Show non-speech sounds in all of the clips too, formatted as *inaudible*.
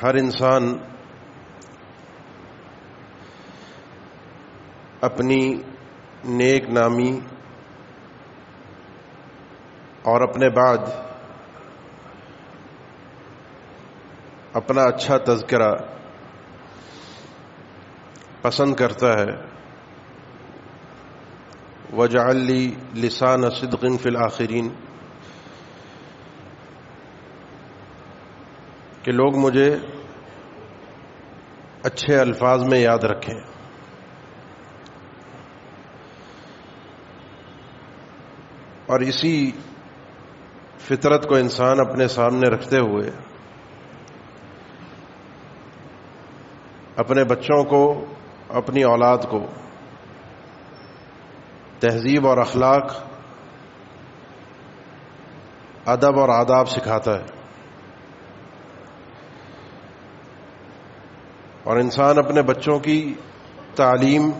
हर इंसान अपनी नेक नामी और अपने बाद अपना अच्छा तस्करा पसंद करता है। वजाली लिसान सिद्किन फिल आखिरीन। कि लोग मुझे अच्छे अल्फाज में याद रखें। और इसी फितरत को इंसान अपने सामने रखते हुए, अपने बच्चों को, अपनी औलाद को, तहजीब और अखलाक, अदब और आदाब सिखाता है। और इंसान अपने बच्चों की तालीम,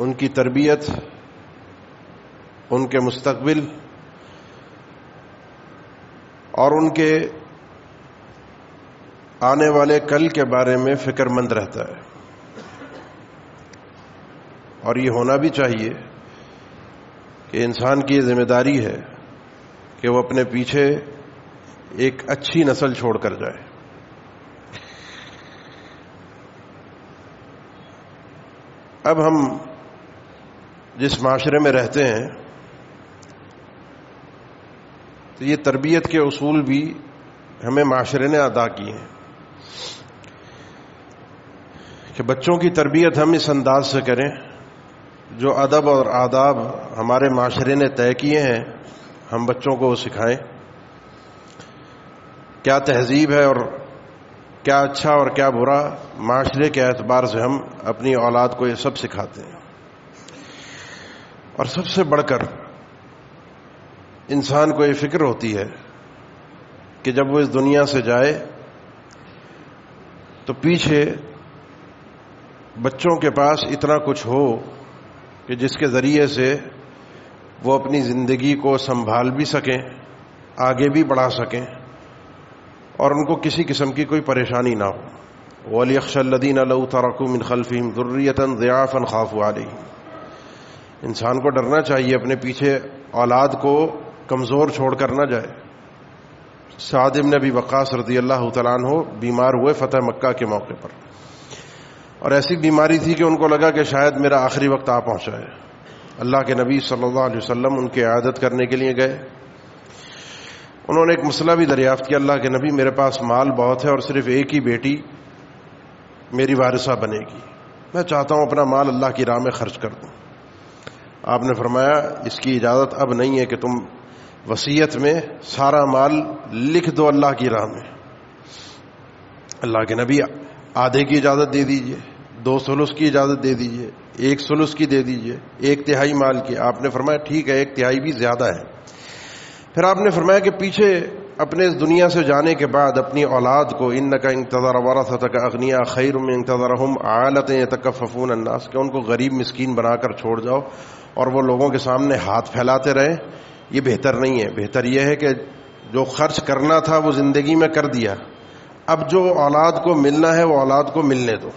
उनकी तरबियत, उनके मुस्तकबिल और उनके आने वाले कल के बारे में फिक्रमंद रहता है। और ये होना भी चाहिए कि इंसान की ये ज़िम्मेदारी है कि वो अपने पीछे एक अच्छी नस्ल छोड़कर जाए। अब हम जिस माशरे में रहते हैं तो ये तरबियत के असूल भी हमें माशरे ने अदा किए हैं कि बच्चों की तरबियत हम इस अंदाज से करें, जो अदब और आदाब हमारे माशरे ने तय किए हैं, हम बच्चों को सिखाएँ। क्या तहजीब है और क्या अच्छा और क्या बुरा, माशरे के एतबार से हम अपनी औलाद को ये सब सिखाते हैं। और सबसे बढ़कर इंसान को ये फ़िक्र होती है कि जब वो इस दुनिया से जाए तो पीछे बच्चों के पास इतना कुछ हो कि जिसके ज़रिए से वो अपनी ज़िंदगी को संभाल भी सकें, आगे भी बढ़ा सकें। और उनको किसी किस्म की कोई परेशानी ना हो। वलीक्षल्लिन तरकू मिन खलफ़ीम ज़ुर्रियतन ज़ियाफ़न खाफ वाली इंसान को डरना चाहिए अपने पीछे औलाद को कमज़ोर छोड़कर ना जाए। सादिम ने भी वक़ास रदी अल्लाह हो बीमार हुए फ़तेह मक्का के मौके पर। और ऐसी बीमारी थी कि उनको लगा कि शायद मेरा आखिरी वक्त आ पहुँचा है। अल्लाह के नबी अलैहि वसल्लम उनकी आदत करने के लिए गए। उन्होंने एक मसला भी दरियाफ्त किया, अल्लाह के नबी, मेरे पास माल बहुत है और सिर्फ़ एक ही बेटी मेरी वारिसा बनेगी। मैं चाहता हूँ अपना माल अल्लाह की राह में खर्च कर दूँ। आपने फरमाया, इसकी इजाज़त अब नहीं है कि तुम वसीयत में सारा माल लिख दो अल्लाह की राह में। अल्लाह के नबी, आधे की इजाज़त दे दीजिए, दो सलुस की इजाज़त दे दीजिए, एक सलुस की दे दीजिए, एक तिहाई माल की। आपने फरमाया, ठीक है, एक तिहाई भी ज़्यादा है। फिर आपने फरमाया कि पीछे अपने इस दुनिया से जाने के बाद अपनी औलाद को इन न का इंतज़ार वारा था तक अग्निया खैर में इंतज़ार हम आलत तकफ़ून अन्नास, के उनको गरीब मस्किन बनाकर छोड़ जाओ और वो लोगों के सामने हाथ फैलाते रहे। ये बेहतर नहीं है। बेहतर यह है कि जो खर्च करना था वो ज़िंदगी में कर दिया। अब जो औलाद को मिलना है, वो औलाद को मिलने दो।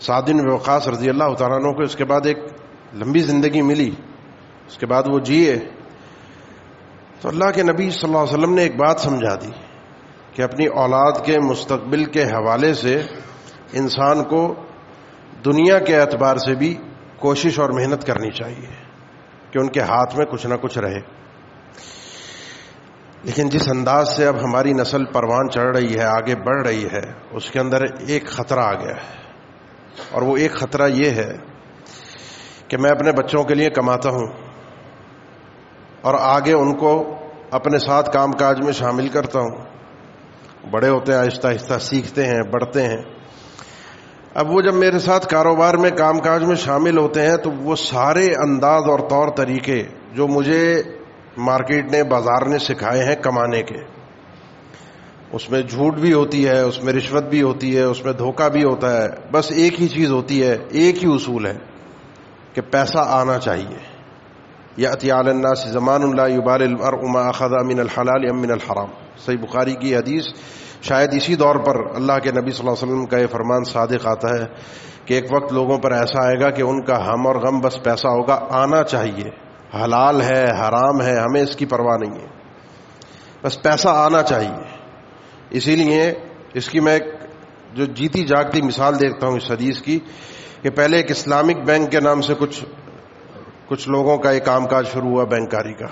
सादिन वक़ास रज़ी अल्लाह तु को इसके बाद एक लंबी ज़िंदगी मिली। उसके बाद वो जिए। तो अल्लाह के नबी सल्लल्लाहु अलैहि वसल्लम ने एक बात समझा दी कि अपनी औलाद के मुस्तकबिल के हवाले से इंसान को दुनिया के एतबार से भी कोशिश और मेहनत करनी चाहिए कि उनके हाथ में कुछ ना कुछ रहे। लेकिन जिस अंदाज से अब हमारी नस्ल परवान चढ़ रही है, आगे बढ़ रही है, उसके अंदर एक खतरा आ गया है। और वो एक खतरा ये है कि मैं अपने बच्चों के लिए कमाता हूँ। और आगे उनको अपने साथ कामकाज में शामिल करता हूँ। बड़े होते हैं, आहिस्ता आहिस्ता सीखते हैं, बढ़ते हैं। अब वो जब मेरे साथ कारोबार में, कामकाज में शामिल होते हैं तो वो सारे अंदाज और तौर तरीके जो मुझे मार्केट ने, बाज़ार ने सिखाए हैं कमाने के। उसमें झूठ भी होती है, उसमें रिश्वत भी होती है, उसमें धोखा भी होता है। बस एक ही चीज़ होती है, एक ही उसूल है कि पैसा आना चाहिए। या अतियालन्ना से जमान युबाल उमा अखदा मिन हलाल अमिन हराम सही बुखारी की हदीस शायद इसी दौर पर अल्लाह के नबी सल्लल्लाहु अलैहि वसल्लम का यह फरमान सादिक आता है कि एक वक्त लोगों पर ऐसा आएगा कि उनका हम और गम बस पैसा होगा आना चाहिए हलाल है हराम है हमें इसकी परवाह नहीं है बस पैसा आना चाहिए इसीलिए इसकी मैं जो जीती जागती मिसाल देखता हूँ इस हदीस की कि पहले एक इस्लामिक बैंक के नाम से कुछ कुछ लोगों का एक कामकाज शुरू हुआ बैंककारी का।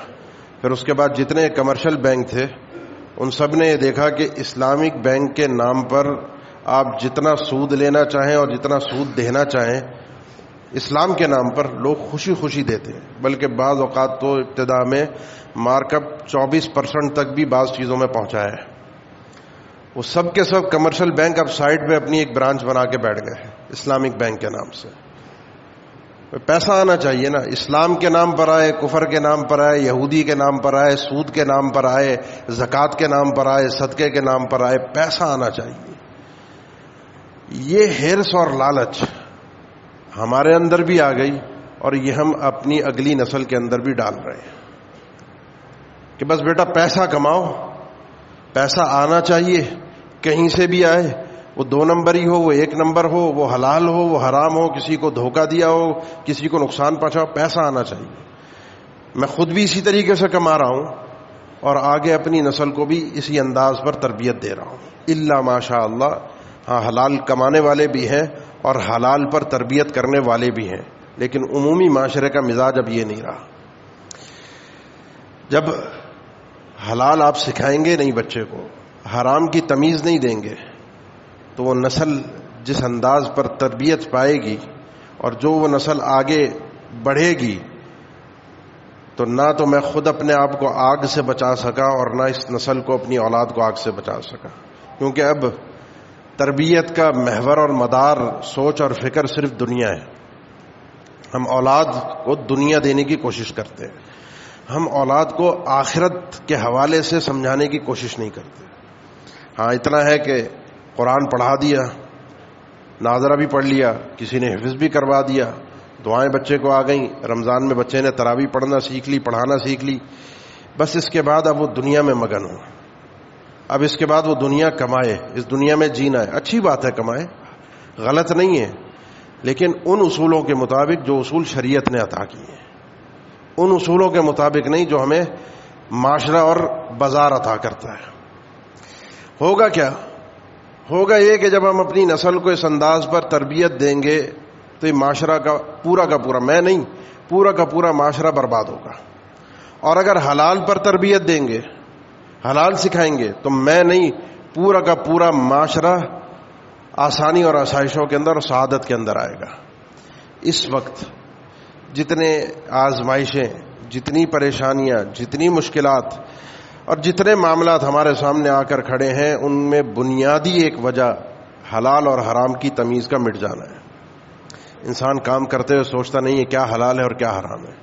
फिर उसके बाद जितने कमर्शियल बैंक थे, उन सबने यह देखा कि इस्लामिक बैंक के नाम पर आप जितना सूद लेना चाहें और जितना सूद देना चाहें, इस्लाम के नाम पर लोग खुशी खुशी देते हैं। बल्कि बाज़ अवकात तो इब्तदा में मार्कअप 24 परसेंट तक भी बाज़ चीज़ों में पहुँचाया है। वो सब के सब कमर्शियल बैंक अब साइड पे अपनी एक ब्रांच बना के बैठ गए हैं, इस्लामिक बैंक के नाम से। पैसा आना चाहिए ना। इस्लाम के नाम पर आए, कुफर के नाम पर आए, यहूदी के नाम पर आए, सूद के नाम पर आए, जक़ात के नाम पर आए, सदक़े के नाम पर आए, पैसा आना चाहिए। ये हिरस और लालच हमारे अंदर भी आ गई और ये हम अपनी अगली नस्ल के अंदर भी डाल रहे हैं कि बस बेटा पैसा कमाओ, पैसा आना चाहिए, कहीं से भी आए वो दो नंबर ही हो, वो एक नंबर हो, वो हलाल हो, वो हराम हो, किसी को धोखा दिया हो, किसी को नुकसान पहुंचाओ पैसा आना चाहिए। मैं खुद भी इसी तरीके से कमा रहा हूँ और आगे अपनी नस्ल को भी इसी अंदाज पर तरबियत दे रहा हूँ। इल्ला माशा अल्लाह हाँ हलाल कमाने वाले भी हैं और हलाल पर तरबियत करने वाले भी हैं, लेकिन उमूमी माशरे का मिजाज अब ये नहीं रहा। जब हलाल आप सिखाएँगे नहीं बच्चे को, हराम की तमीज नहीं देंगे तो वो नस्ल जिस अंदाज पर तरबियत पाएगी और जो वो नस्ल आगे बढ़ेगी तो ना तो मैं खुद अपने आप को आग से बचा सका और ना इस नस्ल को अपनी औलाद को आग से बचा सका। क्योंकि अब तरबियत का महवर और मदार सोच और फ़िक्र सिर्फ़ दुनिया है। हम औलाद को दुनिया देने की कोशिश करते हैं। हम औलाद को आखिरत के हवाले से समझाने की कोशिश नहीं करते। हाँ इतना है कि कुरान पढ़ा दिया, नाजरा भी पढ़ लिया, किसी ने हिफ्ज भी करवा दिया, दुआएँ बच्चे को आ गई, रमज़ान में बच्चे ने तरावी पढ़ना सीख ली, पढ़ाना सीख ली, बस इसके बाद अब वो दुनिया में मगन हो। अब इसके बाद वो दुनिया कमाए, इस दुनिया में जीना है। अच्छी बात है कमाए, गलत नहीं है, लेकिन उन उसूलों के मुताबिक जो उसूल शरीयत ने अता किए हैं। उन उसूलों के मुताबिक नहीं, जो हमें माशरा और बाज़ार अता करता है। होगा क्या? होगा ये कि जब हम अपनी नस्ल को इस अंदाज पर तरबियत देंगे तो ये माशरा का, पूरा का पूरा, मैं नहीं, पूरा का पूरा माशरा बर्बाद होगा। और अगर हलाल पर तरबियत देंगे, हलाल सिखाएँगे तो मैं नहीं, पूरा का पूरा माशरा आसानी और आसाइशों के अंदर और शहादत के अंदर आएगा। इस वक्त जितने आजमाइशें, जितनी परेशानियाँ, जितनी मुश्किलात और जितने मामला हमारे सामने आकर खड़े हैं, उनमें बुनियादी एक वजह, हलाल और हराम की तमीज का मिट जाना है। इंसान काम करते हुए सोचता नहीं है क्या हलाल है और क्या हराम है।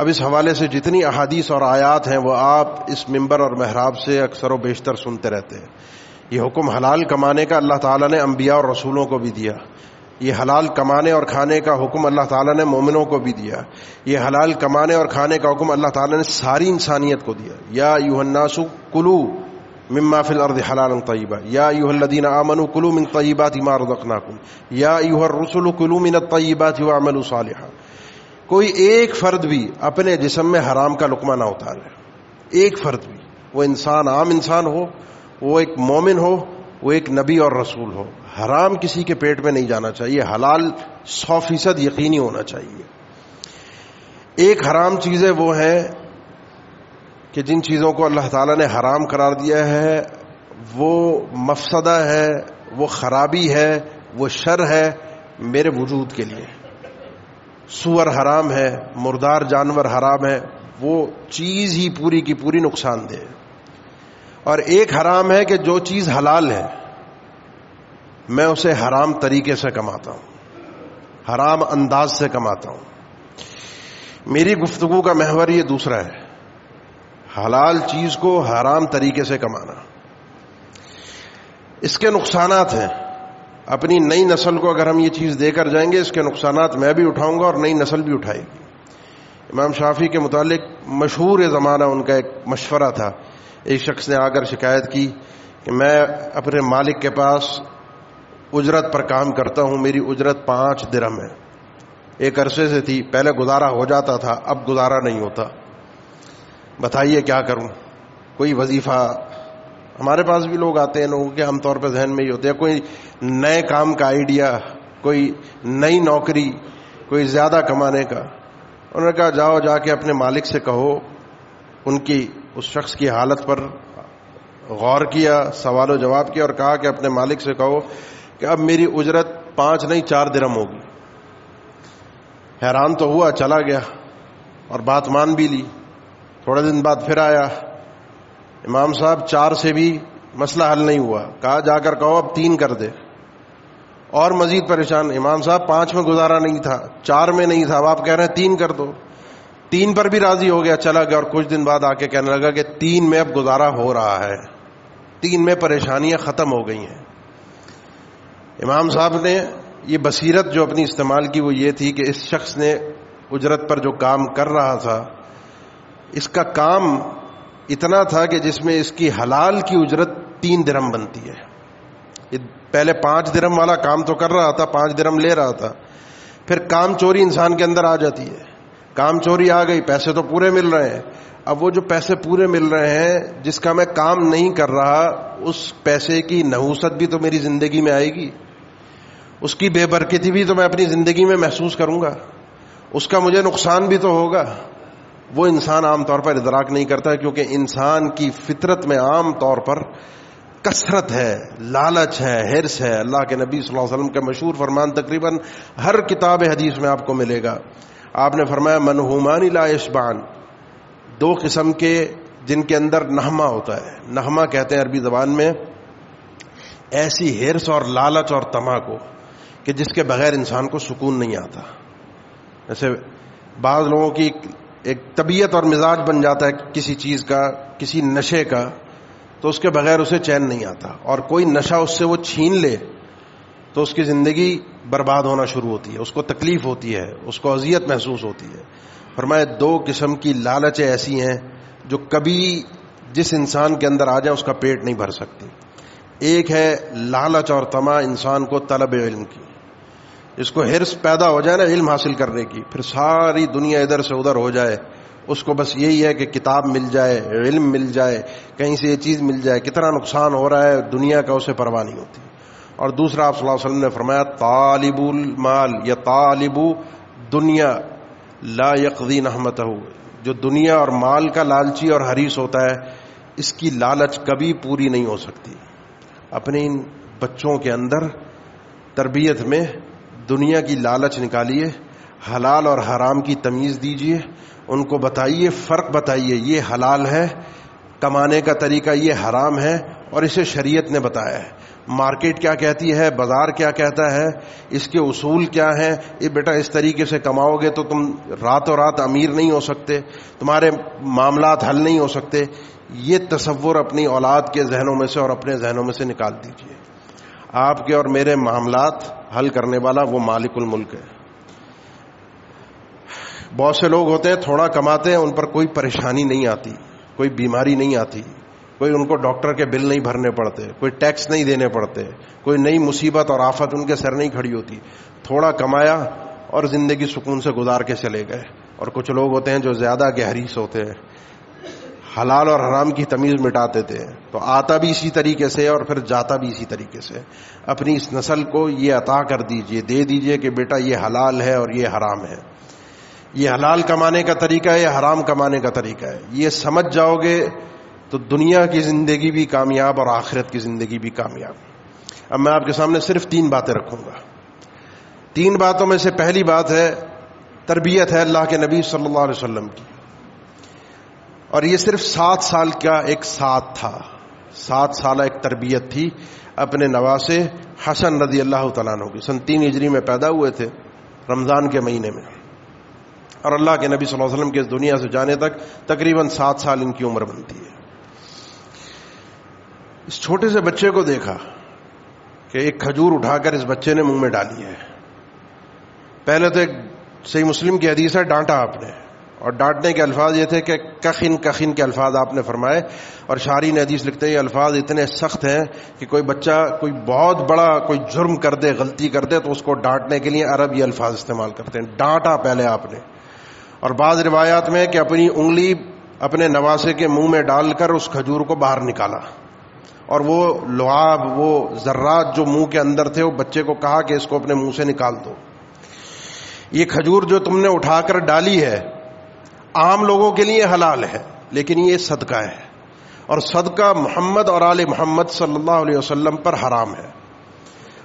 अब इस हवाले से जितनी अहादीस और आयात हैं, वो आप इस मिंबर और महराब से अक्सर व बेशतर सुनते रहते हैं। ये हुक्म हलाल कमाने का अल्लाह ताला ने अम्बिया और रसूलों को भी दिया। ये हलाल कमाने और खाने का हुक्म अल्लाह ताला ने मोमिनों को भी दिया। ये हलाल कमाने और खाने का हुक्म अल्लाह ताला ने सारी इंसानियत को दिया। या यूहन्नासु कुलू मिम्मा फिल अर्द हलाल तय्यबा। या यूहल्लदीन आमनु कुलू मिन तय्यबात मा रज़क़नाकुम या यूहर रसुलु कुलू मिन तय्यबात व अमलु सालिहा। कोई एक फर्द भी अपने जिसम में हराम का लुकमा ना उतारे। एक फर्द भी। वो इंसान आम इंसान हो, वो एक मोमिन हो, वो एक नबी और रसूल हो। हराम किसी के पेट में नहीं जाना चाहिए। हलाल सौ फ़ीसद यकीनी होना चाहिए। एक हराम चीज़ें वो हैं कि जिन चीज़ों को अल्लाह ताला ने हराम करार दिया है, वो मफसदा है, वो खराबी है, वो शर है मेरे वजूद के लिए। सुअर हराम है, मुर्दार जानवर हराम है, वो चीज़ ही पूरी की पूरी नुकसानदेह और एक हराम है कि जो चीज़ हलाल है। मैं उसे हराम तरीके से कमाता हूँ, हराम अंदाज से कमाता हूँ। मेरी गुफ्तगु का महवर ये दूसरा है, हलाल चीज़ को हराम तरीके से कमाना। इसके नुकसान हैं। अपनी नई नस्ल को अगर हम ये चीज़ देकर जाएँगे, इसके नुकसान मैं भी उठाऊँगा और नई नस्ल भी उठाएगी। इमाम शाफी के मुतालिक मशहूर ज़माना उनका एक मशवरा था। एक शख्स ने आकर शिकायत की कि मैं अपने मालिक के पास उजरत पर काम करता हूँ, मेरी उजरत पाँच दिरम है। एक अरसे से थी, पहले गुजारा हो जाता था, अब गुजारा नहीं होता। बताइए क्या करूँ? कोई वजीफा? हमारे पास भी लोग आते हैं, लोगों के आमतौर पर जहन में ही होते हैं। कोई नए काम का आइडिया, कोई नई नौकरी, कोई ज़्यादा कमाने का। उन्होंने कहा, जाओ जाके अपने मालिक से कहो, उनकी, उस शख्स की हालत पर गौर किया, सवाल जवाब किया और कहा कि अपने मालिक से कहो कि अब मेरी उजरत पाँच नहीं, चार दिरम होगी। हैरान तो हुआ, चला गया और बात मान भी ली। थोड़े दिन बाद फिर आया। इमाम साहब, चार से भी मसला हल नहीं हुआ। कहा, जाकर कहो, अब तीन कर दे। और मजीद परेशान, इमाम साहब, पाँच में गुजारा नहीं था, चार में नहीं था। अब आप कह रहे हैं, तीन कर दो। तीन पर भी राज़ी हो गया, चला गया और कुछ दिन बाद आके कहने लगा कि तीन में अब गुजारा हो रहा है। तीन में परेशानियाँ खत्म हो गई हैं। इमाम साहब ने ये बसीरत जो अपनी इस्तेमाल की वो ये थी कि इस शख्स ने उजरत पर जो काम कर रहा था, इसका काम इतना था कि जिसमें इसकी हलाल की उजरत तीन दिरम बनती है। पहले पाँच दिरम वाला काम तो कर रहा था, पाँच दिरम ले रहा था, फिर काम चोरी इंसान के अंदर आ जाती है। काम चोरी आ गई, पैसे तो पूरे मिल रहे हैं। अब वो जो पैसे पूरे मिल रहे हैं, जिसका मैं काम नहीं कर रहा, उस पैसे की नहूसत भी तो मेरी ज़िंदगी में आएगी। उसकी बेबरकती भी तो मैं अपनी ज़िंदगी में महसूस करूँगा। उसका मुझे नुकसान भी तो होगा। वो इंसान आमतौर पर इदराक नहीं करता क्योंकि इंसान की फितरत में आम तौर पर कसरत है, लालच है, हिरस है। अल्लाह के नबी वसल्लम के मशहूर फरमान तकरीबन हर किताब हदीस में आपको मिलेगा। आपने फरमाया मनहुमानी लाइशबान दो किस्म के जिनके अंदर नहमा होता है। नहमा कहते हैं अरबी जबान में, ऐसी हिरस और लालच और तमा को। कि जिसके बगैर इंसान को सुकून नहीं आता। जैसे बाद लोगों की एक तबीयत और मिजाज बन जाता है किसी चीज़ का, किसी नशे का तो उसके बगैर उसे चैन नहीं आता। और कोई नशा उससे वो छीन ले तो उसकी ज़िंदगी बर्बाद होना शुरू होती है। उसको तकलीफ़ होती है, उसको अजियत महसूस होती है। फरमाए, दो किस्म की लालचें ऐसी हैं जो कभी जिस इंसान के अंदर आ जाए, उसका पेट नहीं भर सकती। एक है लालच और तमा, इंसान को तलब इल्म की। इसको हिरस पैदा हो जाए ना, इल्म हासिल करने की, फिर सारी दुनिया इधर से उधर हो जाए। उसको बस यही है कि किताब मिल जाए, इल्म मिल जाए, कहीं से ये चीज़ मिल जाए, कितना नुकसान हो रहा है, दुनिया का उसे परवाह नहीं होती। और दूसरा आप सल्लल्लाहु अलैहि वसल्लम ने फरमाया, तालिबुल माल, या तालिबु दुनिया, ला यकदी नहमत जो दुनिया और माल का लालची और हरीस होता है, इसकी लालच कभी पूरी नहीं हो सकती। अपने इन बच्चों के अंदर, तरबियत में दुनिया की लालच निकालिए, हलाल और हराम की तमीज दीजिए, उनको बताइए, फ़र्क बताइए, ये हलाल है, कमाने का तरीका ये हराम है, और इसे शरीयत ने बताया है। मार्केट क्या कहती है, बाज़ार क्या कहता है, इसके उसूल क्या हैं, ये बेटा इस तरीके से कमाओगे तो तुम रातों रात अमीर नहीं हो सकते, तुम्हारे मामला हल नहीं हो सकते। ये तस्वुर अपनी औलाद के जहनों में से और अपने जहनों में से निकाल दीजिए। आपके और मेरे मामलात हल करने वाला वो मालिकुल मुल्क है। बहुत से लोग होते हैं, थोड़ा कमाते हैं, उन पर कोई परेशानी नहीं आती, कोई बीमारी नहीं आती, कोई उनको डॉक्टर के बिल नहीं भरने पड़ते, कोई टैक्स नहीं देने पड़ते, कोई नई मुसीबत और आफत उनके सर नहीं खड़ी होती। थोड़ा कमाया और ज़िंदगी सुकून से गुजार के चले गए। और कुछ लोग होते हैं जो ज़्यादा गहरीस होते हैं। हलाल और हराम की तमीज मिटाते थे। तो आता भी इसी तरीके से और फिर जाता भी इसी तरीके से। अपनी इस नस्ल को ये अता कर दीजिए, दे दीजिए कि बेटा ये हलाल है और ये हराम है। ये हलाल कमाने का तरीका है, या हराम कमाने का तरीका है। ये समझ जाओगे तो दुनिया की ज़िंदगी भी कामयाब और आखिरत की ज़िंदगी भी कामयाब। अब मैं आपके सामने सिर्फ़ तीन बातें रखूँगा। तीन बातों में से पहली बात है, तरबियत है अल्लाह के नबी सल्लल्लाहु अलैहि वसल्लम की। और ये सिर्फ़ सात साल का एक साथ था। सात साल एक तरबियत थी अपने नवासे हसन रदी अल्लाह तु की। सन तीन हिजरी में पैदा हुए थे रमज़ान के महीने में। और अल्लाह के नबी सल्लल्लाहु अलैहि वसल्लम के इस दुनिया से जाने तक तकरीबन सात साल इनकी उम्र बनती है। इस छोटे से बच्चे को देखा कि एक खजूर उठाकर इस बच्चे ने मुँह में डाली है। पहले तो एक सही मुस्लिम की हदीस है, डांटा आपने। और डांटने के अल्फाज ये थे कि कखिन कखिन के अल्फाज आपने फरमाए। और शारी ने हदीस लिखते ये अल्फाज इतने सख्त हैं कि कोई बच्चा कोई बहुत बड़ा कोई जुर्म कर दे, गलती कर दे तो उसको डांटने के लिए अरब ये अल्फाज इस्तेमाल करते हैं। डांटा पहले आपने। और बाद रिवायात में कि अपनी उंगली अपने नवासे के मुँह में डालकर उस खजूर को बाहर निकाला। और वो लुआब वो जर्रात जो मुँह के अंदर थे, वो बच्चे को कहा कि इसको अपने मुँह से निकाल दो। ये खजूर जो तुमने उठाकर डाली है आम लोगों के लिए हलाल है, लेकिन ये सदका है। और सदका मोहम्मद और आले मोहम्मद सल्लल्लाहु अलैहि वसल्लम पर हराम है।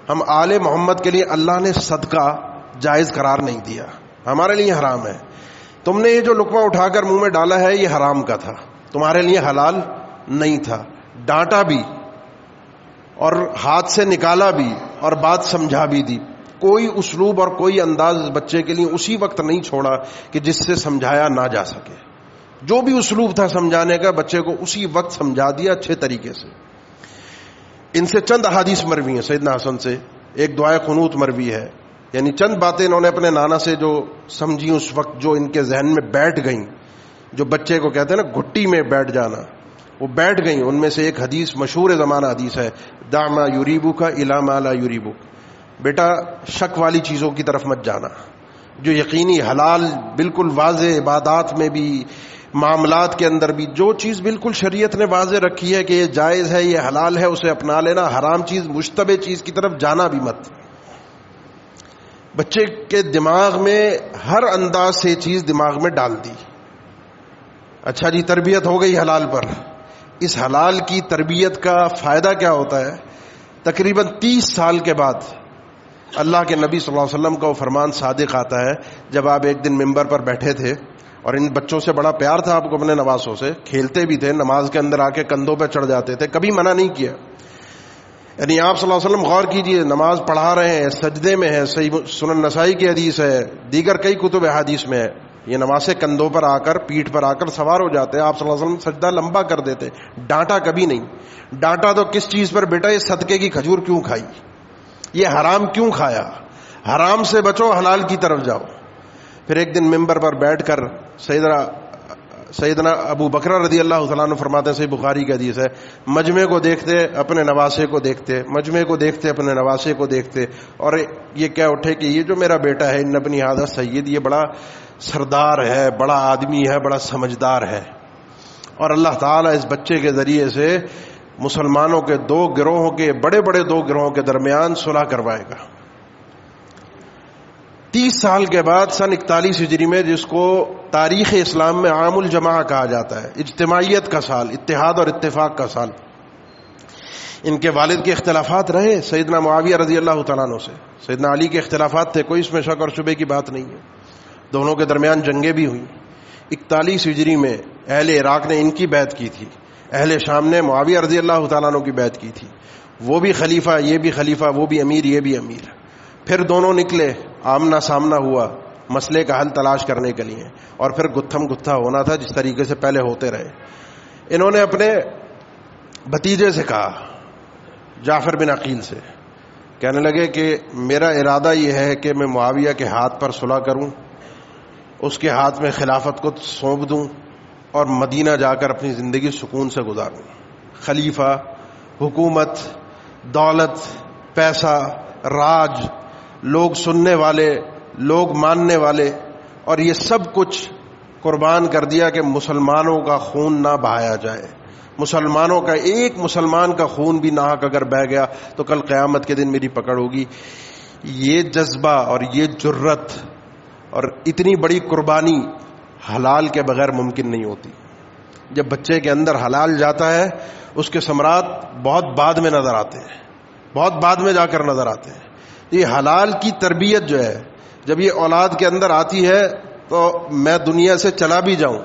हम आले मोहम्मद के लिए अल्लाह ने सदका जायज़ करार नहीं दिया। हमारे लिए हराम है। तुमने ये जो लुकमा उठाकर मुँह में डाला है, ये हराम का था। तुम्हारे लिए हलाल नहीं था। डांटा भी और हाथ से निकाला भी और बात समझा भी दी। कोई उसलूब और कोई अंदाज बच्चे के लिए उसी वक्त नहीं छोड़ा कि जिससे समझाया ना जा सके। जो भी उसलूब था समझाने का, बच्चे को उसी वक्त समझा दिया अच्छे तरीके से। इनसे चंद अहादीस मरवी है सैदना हसन से। एक दुआ खनूत मरवी है। यानी चंद बातें इन्होंने अपने नाना से जो समझी उस वक्त, जो इनके जहन में बैठ गई। जो बच्चे को कहते हैं ना, घुट्टी में बैठ जाना। वो बैठ गई। उनमें से एक हदीस मशहूर जमाना हदीस है, दामा यूरीबू का इलामाला यूरीबू बेटा, शक वाली चीज़ों की तरफ़ मत जाना। जो यकीनी हलाल, बिल्कुल वाज इबादात में भी, मामलात के अंदर भी, जो चीज़ बिल्कुल शरीयत ने वाज रखी है कि ये जायज़ है, ये हलाल है, उसे अपना लेना, हराम चीज़, मुश्तबे चीज़ की तरफ़ जाना भी मत। बच्चे के दिमाग में हर अंदाज से चीज़ दिमाग में डाल दी। अच्छा जी, तरबियत हो गई हलाल पर। इस हलाल की तरबियत का फ़ायदा क्या होता है? तकरीबन तीस साल के बाद अल्लाह के नबी सल्लल्लाहु अलैहि वसल्लम का वो फरमान सादिक आता है, जब आप एक दिन मिंबर पर बैठे थे, और इन बच्चों से बड़ा प्यार था आपको अपने नवासों से, खेलते भी थे, नमाज़ के अंदर आके कंधों पर चढ़ जाते थे, कभी मना नहीं किया। यानी आप सल्लल्लाहु अलैहि वसल्लम गौर कीजिए, नमाज़ पढ़ा रहे हैं, सजदे में है, सही सुनन नसाई की हदीस है, दीगर कई कुतुब हदीस में है। ये नमाजे कंधों पर आकर, पीठ पर आकर सवार हो जाते हैं, आप सल्लल्लाहु अलैहि वसल्लम सजदा लंबा कर देते, डांटा कभी नहीं। डांटा तो किस चीज़ पर, बेटा ये सदके की खजूर क्यों खाई? ये हराम क्यों खाया? हराम से बचो, हलाल की तरफ़ जाओ। फिर एक दिन मेंबर पर बैठकर सैदरा सैदना अबू बकरा रदी अल्लाह तु फरमाते सही बुखारी का हदीस है, मजमे को देखते, अपने नवासे को देखते, मजमे को देखते, अपने नवासे को देखते, और ये क्या उठे कि ये जो मेरा बेटा है इन अपनी आदत सैद ये बड़ा सरदार है, बड़ा आदमी है, बड़ा समझदार है। और अल्लाह ताला इस बच्चे के ज़रिए से मुसलमानों के दो गिरोहों के बड़े बड़े दो गिरोहों के दरमियान सुलह करवाएगा। तीस साल के बाद सन इकतालीस हिजरी में जिसको तारीख इस्लाम में आमुल जमा कहा जाता है इज्तमाहीत का साल इतिहाद और इत्तेफाक का साल। इनके वालिद के अख्तिलाफात रहे सैदना मुआविया रज़ी अल्लाह तु से। सैदना अली के अख्तिलाफात थे, कोई इसमें शक और शुबे की बात नहीं है। दोनों के दरमियान जंगें भी हुई। इकतालीस हिजरी में अहल इराक ने इनकी बैत की थी। अहल शाम ने मुआविया रज़ी अल्लाह तु की बैत की थी। वो भी खलीफा, ये भी खलीफा, वो भी अमीर, ये भी अमीर। फिर दोनों निकले आमना सामना हुआ, मसले का हल तलाश करने के लिए। और फिर गुत्थम गुत्था होना था, जिस तरीके से पहले होते रहे। इन्होंने अपने भतीजे से कहा, जाफ़र बिन अकील से। कहने लगे कि मेरा इरादा यह है कि मैं मुआविया के हाथ पर सुलह करूँ, उसके हाथ में खिलाफत को सौंप दूँ और मदीना जाकर अपनी ज़िंदगी सुकून से गुजारूं। खलीफा, हुकूमत, दौलत, पैसा, राज, लोग सुनने वाले, लोग मानने वाले, और ये सब कुछ कुर्बान कर दिया कि मुसलमानों का खून ना बहाया जाए। मुसलमानों का एक मुसलमान का खून भी नाहक अगर बह गया तो कल क़यामत के दिन मेरी पकड़ होगी। ये जज्बा और ये जुर्रत और इतनी बड़ी कुर्बानी हलाल के बगैर मुमकिन नहीं होती। जब बच्चे के अंदर हलाल जाता है, उसके सम्राट बहुत बाद में नज़र आते हैं। बहुत बाद में जाकर नज़र आते हैं। ये हलाल की तरबियत जो है, जब ये औलाद के अंदर आती है तो मैं दुनिया से चला भी जाऊँ,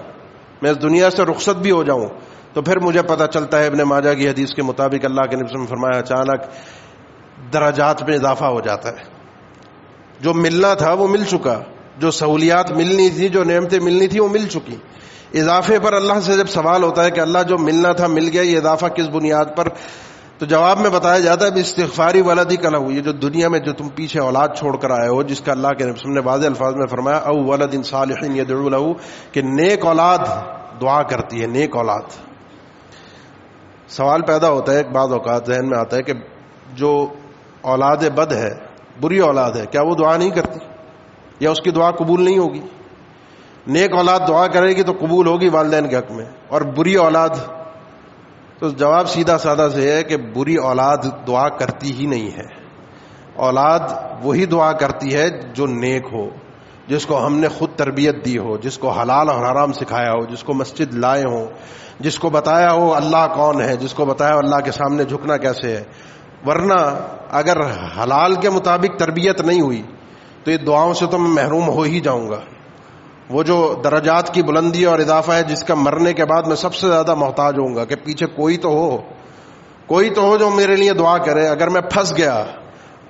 मैं इस दुनिया से रुखसत भी हो जाऊँ तो फिर मुझे पता चलता है अपने माजा की हदीस के मुताबिक अल्लाह के नब्स फरमाया, अचानक दराजात में इजाफा हो जाता है। जो मिलना था, वो मिल चुका। जो सहूलियात मिलनी थी, जो नियमतें मिलनी थी, वो मिल चुकी। इजाफे पर अल्लाह से जब सवाल होता है कि अल्लाह जो मिलना था, मिल गया, ये इजाफा किस बुनियाद पर? तो जवाब में बताया जाता है इस्तफारी वलदी कला ये जो दुनिया में जो तुम पीछे औलाद छोड़कर आए हो, जिसका अल्लाह के ने वाज अल्फाज में फरमाया अव इन सालिन यदलू कि नेक औलाद दुआ करती है, नेक औलाद। सवाल पैदा होता है, एक बाद औकात जहन में आता है कि जो औलाद बद है, बुरी औलाद है, क्या वो दुआ नहीं करती? या उसकी दुआ कबूल नहीं होगी। नेक औलाद दुआ करेगी तो कबूल होगी वालदेन के हक में। और बुरी औलाद तो जवाब सीधा साधा से है कि बुरी औलाद दुआ करती ही नहीं है। औलाद वही दुआ करती है जो नेक हो, जिसको हमने खुद तरबियत दी हो, जिसको हलाल और हराम सिखाया हो, जिसको मस्जिद लाए हो, जिसको बताया हो अल्लाह कौन है, जिसको बताया हो अल्लाह के सामने झुकना कैसे है। वरना अगर हलाल के मुताबिक तरबियत नहीं हुई तो ये दुआओं से तो मैं महरूम हो ही जाऊँगा। वो जो दराजात की बुलंदी और इजाफा है, जिसका मरने के बाद मैं सबसे ज़्यादा मोहताज होऊँगा कि पीछे कोई तो हो। कोई तो हो जो मेरे लिए दुआ करे। अगर मैं फंस गया,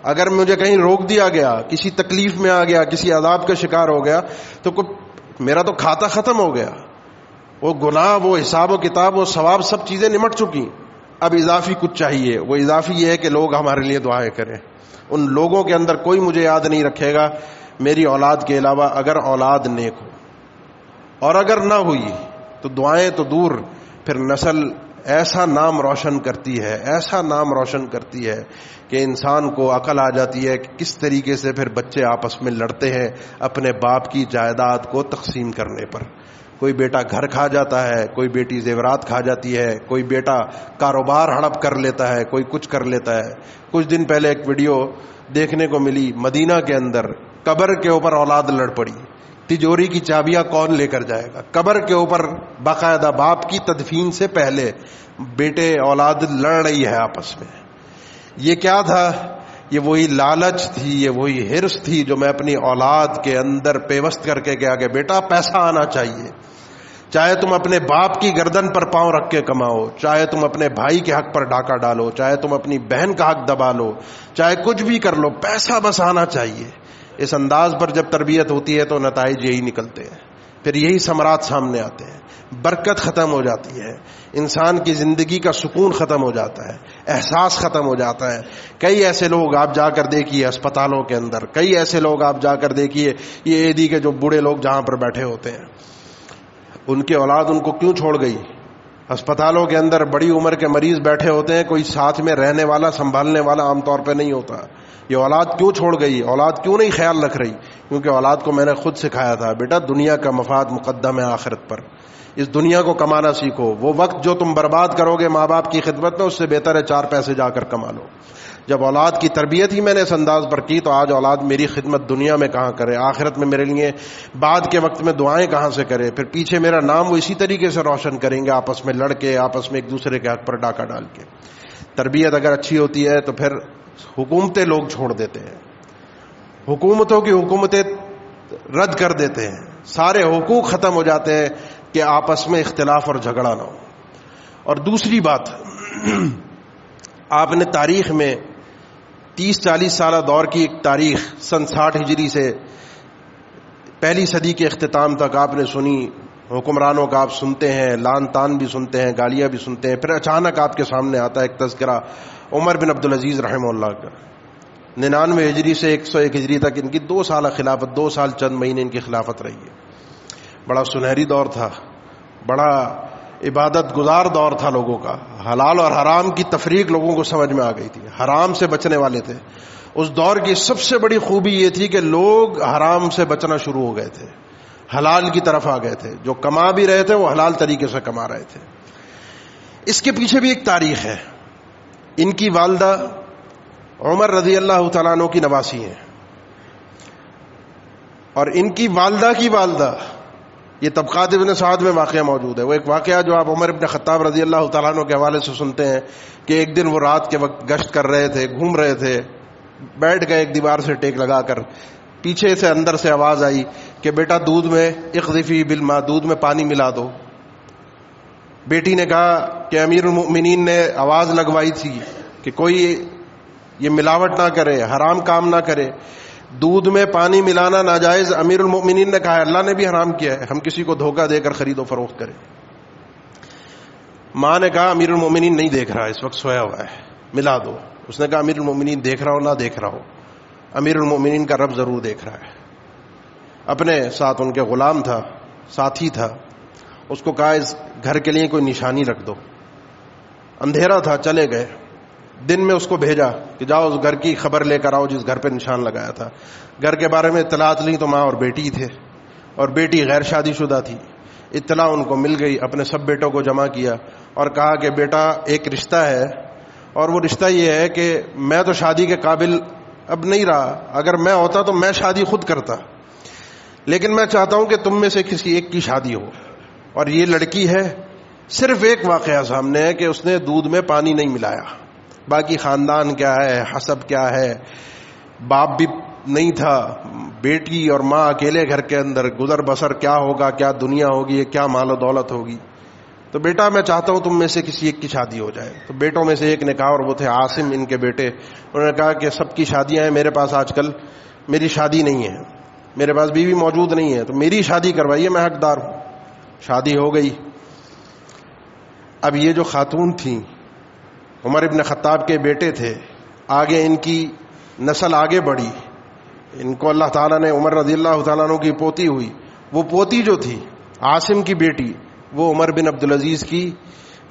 अगर मुझे कहीं रोक दिया गया, किसी तकलीफ़ में आ गया, किसी आदाब का शिकार हो गया तो मेरा तो खाता खत्म हो गया। वो गुनाह, वो हिसाब व किताब, वो सवाब सब चीज़ें निमट चुकी। अब इजाफी कुछ चाहिए। वो इजाफी ये है कि लोग हमारे लिए दुआएँ करें। उन लोगों के अंदर कोई मुझे याद नहीं रखेगा। मेरी औलाद के अलावा अगर औलाद नेक हो और अगर ना हुई तो दुआएँ तो दूर। फिर नस्ल ऐसा नाम रोशन करती है, ऐसा नाम रोशन करती है कि इंसान को अकल आ जाती है कि किस तरीके से फिर बच्चे आपस में लड़ते हैं अपने बाप की जायदाद को तकसीम करने पर। कोई बेटा घर खा जाता है, कोई बेटी जेवरात खा जाती है, कोई बेटा कारोबार हड़प कर लेता है, कोई कुछ कर लेता है। कुछ दिन पहले एक वीडियो देखने को मिली मदीना के अंदर, कबर के ऊपर औलाद लड़ पड़ी। तिजोरी की चाबियाँ कौन लेकर जाएगा? कबर के ऊपर बाकायदा बाप की तदफीन से पहले बेटे औलाद लड़ रही है आपस में। ये क्या था? ये वही लालच थी, ये वही हिरस थी जो मैं अपनी औलाद के अंदर पेवस्त करके गया कि बेटा पैसा आना चाहिए। चाहे तुम अपने बाप की गर्दन पर पाँव रख के कमाओ, चाहे तुम अपने भाई के हक पर डाका डालो, चाहे तुम अपनी बहन का हक दबा लो, चाहे कुछ भी कर लो, पैसा बस आना चाहिए। इस अंदाज पर जब तरबियत होती है तो नतज यही निकलते हैं। फिर यही सम्राट सामने आते हैं। बरकत खत्म हो जाती है। इंसान की ज़िंदगी का सुकून खत्म हो जाता है। एहसास खत्म हो जाता है। कई ऐसे लोग आप जाकर देखिए अस्पतालों के अंदर, कई ऐसे लोग आप जाकर देखिए ये एदी के जो बूढ़े लोग जहाँ पर बैठे होते हैं। उनकी औलाद उनको क्यों छोड़ गई? अस्पतालों के अंदर बड़ी उम्र के मरीज़ बैठे होते हैं, कोई साथ में रहने वाला, संभालने वाला आमतौर पर नहीं होता। ये औलाद क्यों छोड़ गई? औलाद क्यों नहीं ख्याल रख रही? क्योंकि औलाद को मैंने खुद सिखाया था, बेटा, दुनिया का मफाद मुकदम है आखिरत पर। इस दुनिया को कमाना सीखो। वो वक्त जो तुम बर्बाद करोगे माँ बाप की खिदमत में, उससे बेहतर है चार पैसे जाकर कमा लो। जब औलाद की तरबियत ही मैंने इस अंदाज पर की तो आज औलाद मेरी खिदमत दुनिया में कहाँ करे, आखिरत में मेरे लिए बाद के वक्त में दुआएँ कहाँ से करे, फिर पीछे मेरा नाम वो इसी तरीके से रोशन करेंगे, आपस में लड़के, आपस में एक दूसरे के हक पर डाका डाल के। तरबियत अगर अच्छी होती है तो फिर हुकूमतें लोग छोड़ देते हैं। हुकूमतों की हुकूमतें रद्द कर देते हैं। सारे हकूक ख़त्म हो जाते हैं कि आपस में इख्तलाफ और झगड़ा ना हो। और दूसरी बात, *clears throat* आपने तारीख में तीस चालीस साल दौर की एक तारीख, सन साठ हिजरी से पहली सदी के अख्ताम तक आपने सुनी, हुक्मरानों का आप सुनते हैं लान तान भी सुनते हैं, गालियाँ भी सुनते हैं, फिर अचानक आपके सामने आता है एक तस्करा, उमर बिन अब्दुल अज़ीज़ रहमल्ला का। निन्यानवे हिजरी से एक सौ एक हिजरी तक इनकी दो साल खिलाफत, दो साल चंद महीने इनकी खिलाफत रही है। बड़ा सुनहरी दौर था, बड़ा इबादत गुजार दौर था लोगों का। हलाल और हराम की तफरीक लोगों को समझ में आ गई थी। हराम से बचने वाले थे। उस दौर की सबसे बड़ी खूबी ये थी कि लोग हराम से बचना शुरू हो गए थे। हलाल की तरफ़ आ गए थे। जो कमा भी रहे थे, वो हलाल तरीके से कमा रहे थे। इसके पीछे भी एक तारीख है। इनकी वालदा उमर रज़ी अल्लाह तला की नवासी हैं। और इनकी वालदा की वालदा ये तबक़ात इबन साद में वाक़ मौजूद है। वो एक वाक़ जो आप उमर इबन ख़त्ताब रज़ी अल्लाह तु के हवाले से सुनते हैं कि एक दिन वो रात के वक्त गश्त कर रहे थे, घूम रहे थे, बैठ गए एक दीवार से टेक लगाकर। पीछे से अंदर से आवाज़ आई कि, बेटा, दूध में इकदफ़ी बिलमा दूध में पानी मिला दो। बेटी ने कहा कि अमीर उमिन ने आवाज़ लगवाई थी कि कोई ये मिलावट ना करे, हराम काम ना करे। दूध में पानी मिलाना नाजायज अमीर उमिन ने कहा अल्लाह ने भी हराम किया है। हम किसी को धोखा देकर खरीदो, फरोख्त करें। माँ ने कहा अमीर उमिन नहीं देख रहा, इस वक्त सोया हुआ है, मिला दो। उसने कहा अमीर उमिन देख रहा हो, ना देख रहा हो अमीर उमिन का रब ज़रूर देख रहा है। अपने साथ उनके गुलाम था, साथी था, उसको कहा, इस घर के लिए कोई निशानी रख दो। अंधेरा था, चले गए। दिन में उसको भेजा कि जाओ उस घर की खबर लेकर आओ जिस घर पे निशान लगाया था। घर के बारे में इतलात ली तो माँ और बेटी थे और बेटी गैर शादीशुदा थी। इतला उनको मिल गई, अपने सब बेटों को जमा किया और कहा कि, बेटा, एक रिश्ता है और वो रिश्ता ये है कि मैं तो शादी के काबिल अब नहीं रहा। अगर मैं होता तो मैं शादी खुद करता। लेकिन मैं चाहता हूँ कि तुम में से किसी एक की शादी हो। और ये लड़की है, सिर्फ़ एक वाकया सामने है कि उसने दूध में पानी नहीं मिलाया। बाकी खानदान क्या है, हसब क्या है? बाप भी नहीं था, बेटी और माँ अकेले घर के अंदर, गुजर बसर क्या होगा, क्या दुनिया होगी क्या मालो दौलत होगी? तो बेटा मैं चाहता हूँ तुम में से किसी एक की शादी हो जाए। तो बेटों में से एक ने कहा, और वो थे आसिम इनके बेटे। उन्होंने कहा कि सबकी शादियाँ हैं, मेरे पास आजकल मेरी शादी नहीं है। मेरे पास बीवी मौजूद नहीं है तो मेरी शादी करवाइए, मैं हकदार हूँ। शादी हो गई। अब ये जो खातून थी उमर इबन ख़त्ताब के बेटे थे। आगे इनकी नस्ल आगे बढ़ी। इनको अल्लाह ताला ने उमर रज़ी अल्लाह तु की पोती हुई। वो पोती जो थी, आसिम की बेटी, वो उमर बिन अब्दुल अज़ीज़ की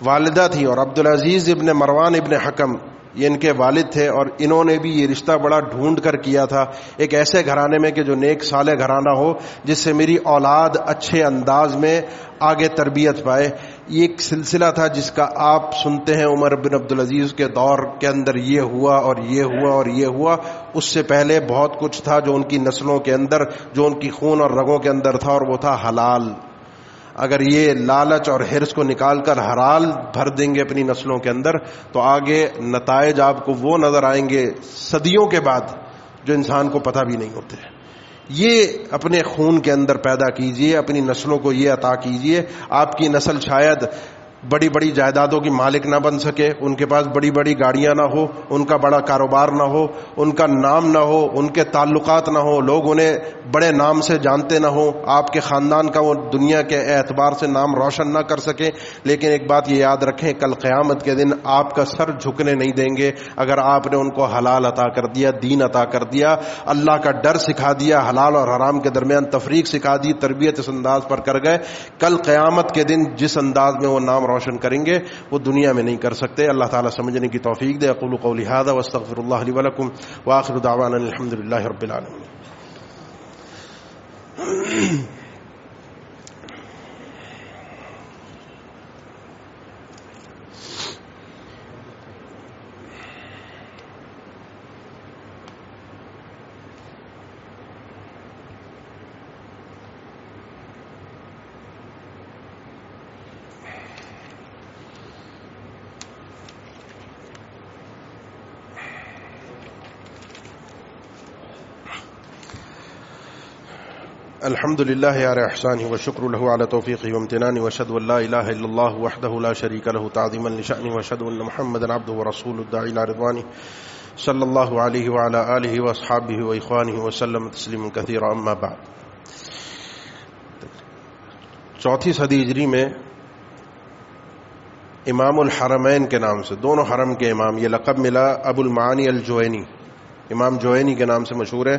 वालदा थी और अब्दुल अज़ीज़ इबन मरवान इबन हकम, ये इनके वालिद थे और इन्होंने भी ये रिश्ता बड़ा ढूंढ कर किया था। एक ऐसे घराने में कि जो नेक साले घराना हो, जिससे मेरी औलाद अच्छे अंदाज में आगे तरबियत पाए। ये एक सिलसिला था जिसका आप सुनते हैं उमर बिन अब्दुल अज़ीज़ के दौर के अंदर ये हुआ और ये हुआ और ये हुआ। उससे पहले बहुत कुछ था जो उनकी नस्लों के अंदर, जो उनकी खून और रगों के अंदर था और वो था हलाल। अगर ये लालच और हिरस को निकाल कर हराल भर देंगे अपनी नस्लों के अंदर तो आगे नतज आपको वो नज़र आएँगे सदियों के बाद जो इंसान को पता भी नहीं होते। ये अपने खून के अंदर पैदा कीजिए, अपनी नस्लों को ये अता कीजिए। आपकी नस्ल शायद बड़ी बड़ी जायदादों की मालिक ना बन सके, उनके पास बड़ी बड़ी गाड़ियाँ ना हो, उनका बड़ा कारोबार ना हो, उनका नाम ना हो, उनके ताल्लुकात ना हो, लोग उन्हें बड़े नाम से जानते ना हो, आपके ख़ानदान का वो दुनिया के एतबार से नाम रोशन ना कर सके। लेकिन एक बात ये याद रखें, कल क़यामत के दिन आपका सर झुकने नहीं देंगे। अगर आपने उनको हलाल अता कर दिया, दीन अता कर दिया, अल्लाह का डर सिखा दिया, हलाल और हराम के दरमियान तफरीक सिखा दी, तरबियत इस अंदाज पर कर गए। कल क़्यामत के दिन जिस अंदाज में वो नाम रोशन करेंगे, वो दुनिया में नहीं कर सकते। अल्लाह ताला समझने की तौफीक दे। अकुल कौल हादा वस्तफ़िरल्लाकुम वाखिर दावान अलहमदिल्ला रबालमी अलहमदिल्ला अहसानी व शुक्र अला तोफ़ी वमतनानी वशद वहदह ला शरीक लहू ताज़ीम निशानी वशद महमद अब्द व रसूलदानी सल्लल्लाहु अलैहि व अला आलिहि व अस्हाबिहि व इख्वानिहि व सल्लम तस्लीम कसीरा अम्मा बाद चौथी सदी हिजरी में इमामुल हरमैन के नाम से, दोनों हरम के इमाम, ये लक़ब मिला अबुल मानी अल जोनी इमाम जोनी के नाम से मशहूर है।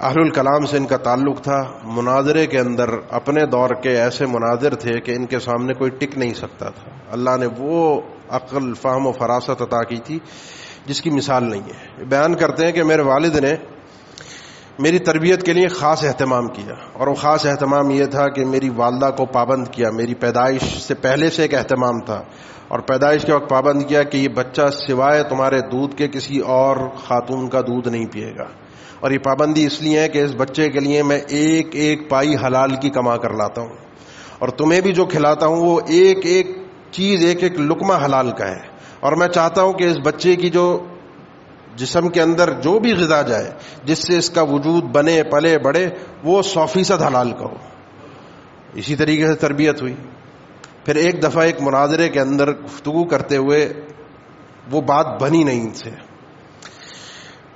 अहलुल कलाम से इनका ताल्लुक था। मुनाजरे के अंदर अपने दौर के ऐसे मुनाजिर थे कि इनके सामने कोई टिक नहीं सकता था। अल्लाह ने वो अक्ल, फ़ाहम फरासत अता की थी, जिसकी मिसाल नहीं है। बयान करते हैं कि मेरे वालिद ने मेरी तरबियत के लिए ख़ास अहतमाम किया। और वो ख़ास अहतमाम यह था कि मेरी वालदा को पाबंद किया। मेरी पैदाइश से पहले से एक अहतमाम था। और पैदाइश के वक्त पाबंद किया कि ये बच्चा सिवाय तुम्हारे दूध के किसी और खातून का दूध नहीं पिएगा। और ये पाबंदी इसलिए है कि इस बच्चे के लिए मैं एक एक पाई हलाल की कमा कर लाता हूँ। और तुम्हें भी जो खिलाता हूँ, वो एक एक चीज़, एक एक लुकमा हलाल का है। और मैं चाहता हूँ कि इस बच्चे की जो जिसम के अंदर जो भी गजा जाए, जिससे इसका वजूद बने, पले, बढ़े, वो सौ फ़ीसद हलाल का हो। इसी तरीके से तरबियत हुई। फिर एक दफ़ा एक मुनाजरे के अंदर गुफ्तु करते हुए वो बात बनी नहीं इनसे।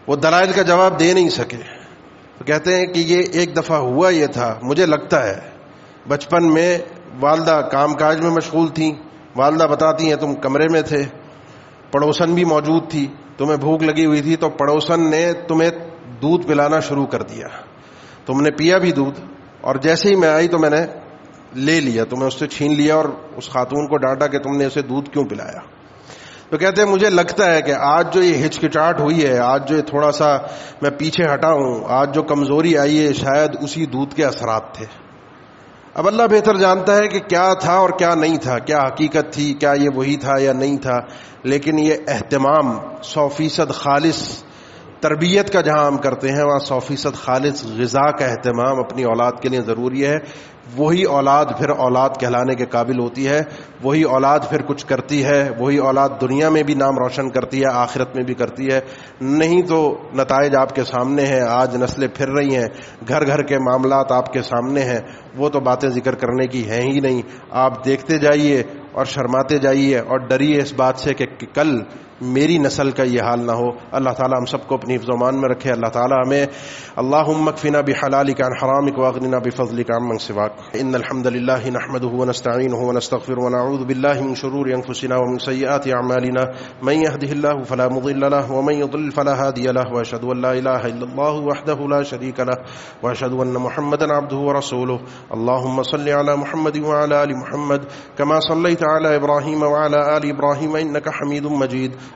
वो दलाइल का जवाब दे नहीं सके। तो कहते हैं कि ये एक दफ़ा हुआ ये था, मुझे लगता है। बचपन में वालदा कामकाज में मशगूल थी, वालदा बताती हैं तुम कमरे में थे, पड़ोसन भी मौजूद थी, तुम्हें भूख लगी हुई थी तो पड़ोसन ने तुम्हें दूध पिलाना शुरू कर दिया। तुमने पिया भी दूध, और जैसे ही मैं आई तो मैंने ले लिया, तुम्हें उससे छीन लिया और उस खातून को डांटा कि तुमने उसे दूध क्यों पिलाया? तो कहते हैं, मुझे लगता है कि आज जो ये हिचकिचाहट हुई है, आज जो ये थोड़ा सा मैं पीछे हटा हूँ, आज जो कमज़ोरी आई है, शायद उसी दूध के असरात थे। अब अल्लाह बेहतर जानता है कि क्या था और क्या नहीं था, क्या हकीकत थी, क्या ये वही था या नहीं था, लेकिन ये अहतमाम सौ फ़ीसद खालिश तरबियत का जहाँ हम करते हैं, वहाँ सौ फ़ीसद खालिश गज़ा का अहतमाम अपनी औलाद के लिए ज़रूरी है। वही औलाद फिर औलाद कहलाने के काबिल होती है, वही औलाद फिर कुछ करती है, वही औलाद दुनिया में भी नाम रोशन करती है, आखिरत में भी करती है। नहीं तो नतज आपके सामने हैं, आज नस्लें फिर रही हैं घर घर के मामला आपके सामने हैं, वो तो बातें ज़िक्र करने की हैं ही नहीं। आप देखते जाइए और शर्माते जाइए और डरिए इस बात से कि कल मेरी नस्ल का ये हाल ना हो। अल्लाह ताला हम सबको अपनी ज़मान में रखे। अल्लाह ताला हमें अल्लाहमकफ़िना बहलाल का हरामिक वागना बफजल का मंग सिवाक। इन अलहमदिल्ला नहमद फ़ला मुदिल्ला फ़ला कमा सल्लैत अला इब्राहीम व अला आलि इब्राहीम इन्नका हमीदुम मजीद।